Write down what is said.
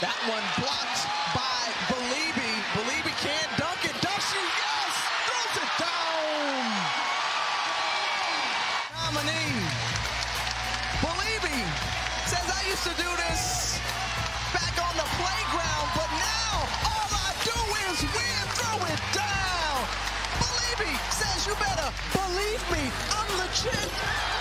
That one blocked by Belibi. Belibi can't dunk it. Does she? Yes! Throws it down! Nominee. Belibi says, I used to do this back on the playground, but now all I do is win. Throw it down! Belibi says, you better believe me. I'm legit.